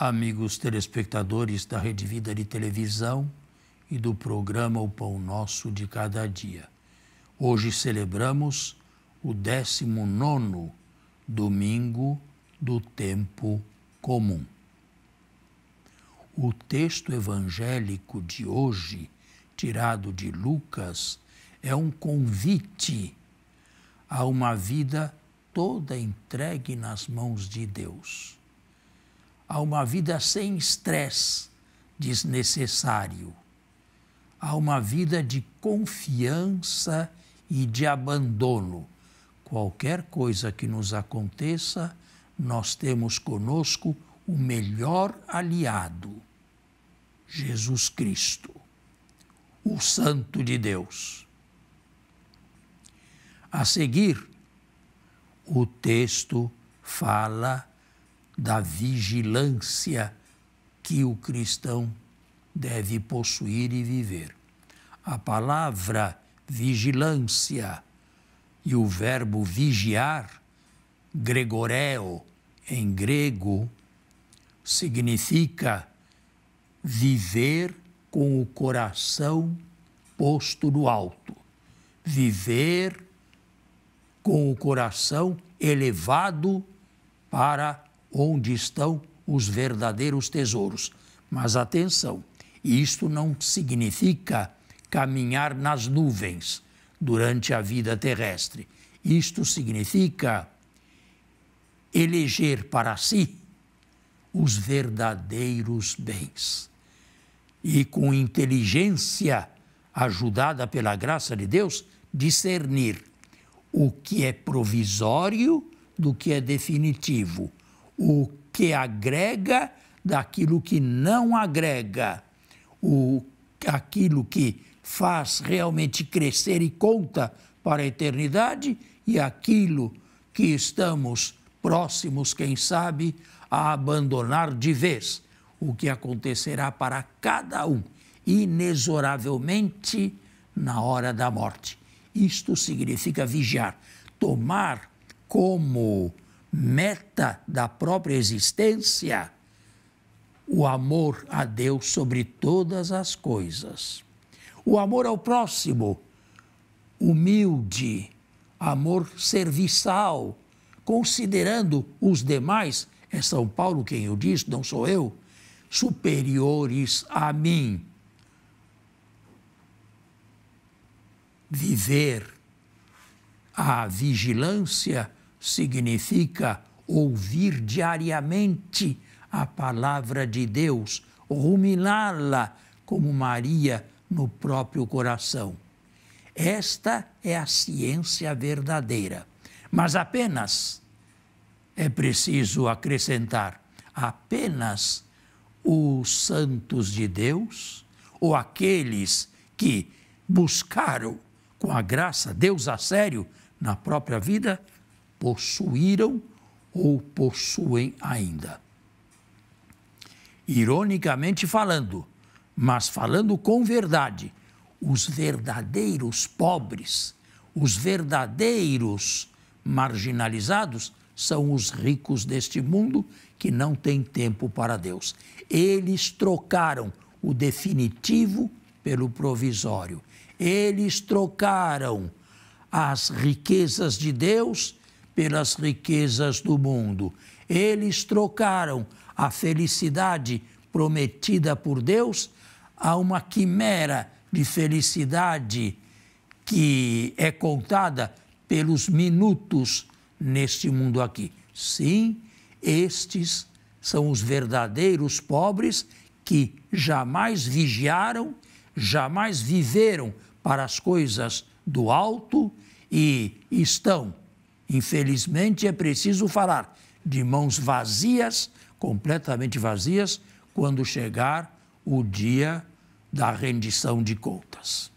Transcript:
amigos telespectadores da Rede Vida de Televisão e do programa O Pão Nosso de Cada Dia. Hoje celebramos o 19 domingo do tempo comum. O texto evangélico de hoje, tirado de Lucas, é um convite a uma vida toda entregue nas mãos de Deus a uma vida sem estresse desnecessário, a uma vida de confiança e de abandono. Qualquer coisa que nos aconteça, nós temos conosco o melhor aliado, Jesus Cristo, o Santo de Deus. A seguir, o texto fala da vigilância que o cristão deve possuir e viver. A palavra vigilância e o verbo vigiar, gregoreo em grego, significa viver com o coração posto no alto, viver com o coração elevado para onde estão os verdadeiros tesouros. Mas atenção, isto não significa caminhar nas nuvens durante a vida terrestre. Isto significa eleger para si os verdadeiros bens. E com inteligência, ajudada pela graça de Deus, discernir o que é provisório do que é definitivo, o que agrega daquilo que não agrega, o, aquilo que faz realmente crescer e conta para a eternidade e aquilo que estamos próximos, quem sabe, a abandonar de vez, o que acontecerá para cada um, inexoravelmente na hora da morte. Isto significa vigiar, tomar como meta da própria existência, o amor a Deus sobre todas as coisas. O amor ao próximo, humilde, amor serviçal, considerando os demais, é São Paulo quem o diz, não sou eu, superiores a mim. Viver a vigilância significa ouvir diariamente a palavra de Deus, ruminá-la como Maria no próprio coração. Esta é a ciência verdadeira. Mas apenas, é preciso acrescentar, apenas os santos de Deus, ou aqueles que buscaram com a graça Deus a sério na própria vida, possuíram ou possuem ainda. Ironicamente falando, mas falando com verdade, os verdadeiros pobres, os verdadeiros marginalizados são os ricos deste mundo que não têm tempo para Deus. Eles trocaram o definitivo pelo provisório. Eles trocaram as riquezas de Deus pelas riquezas do mundo. Eles trocaram a felicidade prometida por Deus a uma quimera de felicidade que é contada pelos minutos neste mundo aqui. Sim, estes são os verdadeiros pobres que jamais vigiaram, jamais viveram para as coisas do alto e estão Infelizmente, é preciso falar de mãos vazias, completamente vazias, quando chegar o dia da rendição de contas.